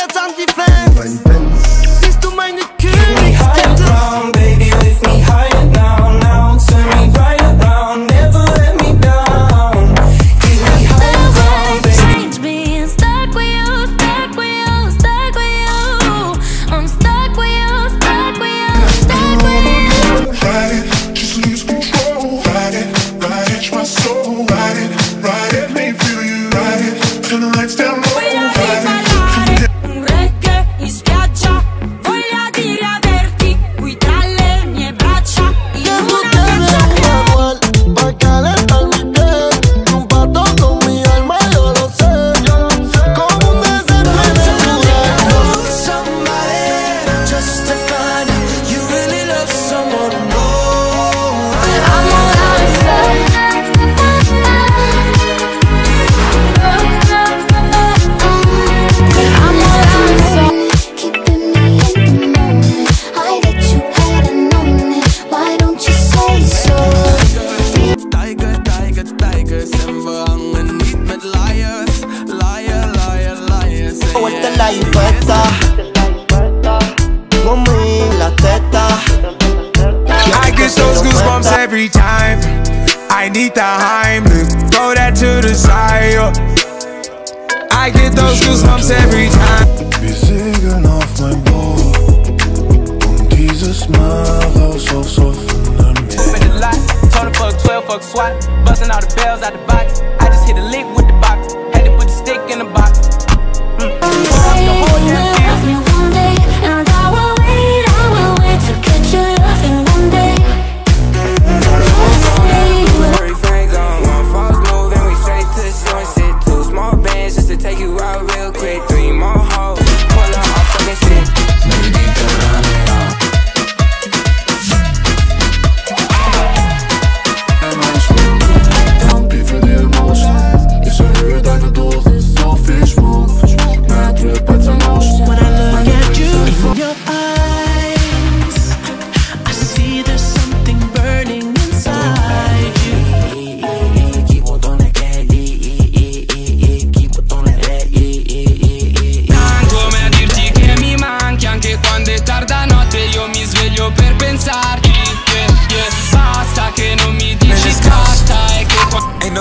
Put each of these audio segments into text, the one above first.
jetzt an die Fans. Riecht daheim, throw that to the side. Yo. I get those goosebumps every time. Wir segeln auf mein Boot und dieses Mal raus aufs offene Meer. Told fuck 12, fuck swat, busting all the bells out the box. I just hit a lick with the box, had to put the stick in the box. Mm.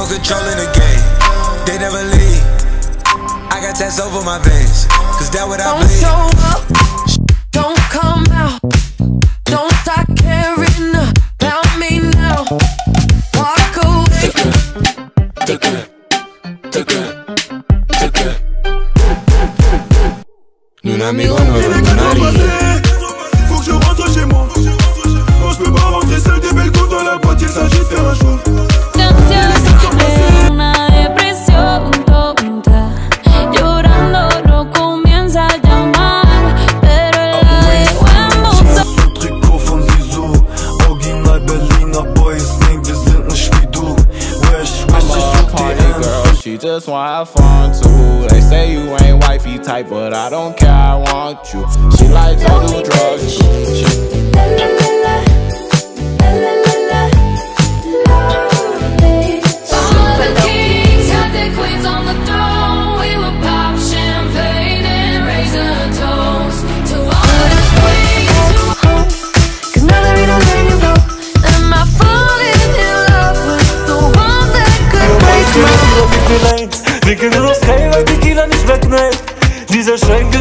controlling the game. They never leave. I got tests over my veins, cause that what I bleed. just wanna have fun too. They say you ain't wifey type, but I don't care, I want you. She likes to do drugs, she, she, Dieser Schrecken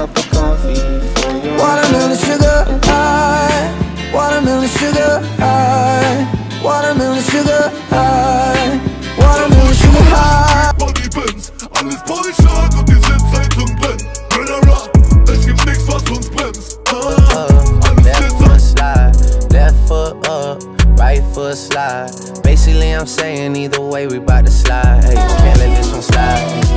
cup of coffee for you. Watermelon sugar high, watermelon sugar high, watermelon sugar high, watermelon sugar high. Body Benz, alles Brenner es gibt nix, was uns slide, left foot up, right foot slide. Basically, I'm saying either way, we bout to slide. Hey, can't let this one slide.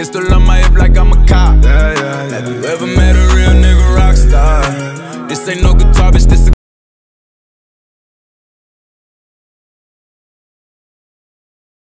Pistol on my hip like I'm a cop. Yeah, yeah, yeah. Have you ever met a real nigga rock star? This ain't no guitar, bitch, this a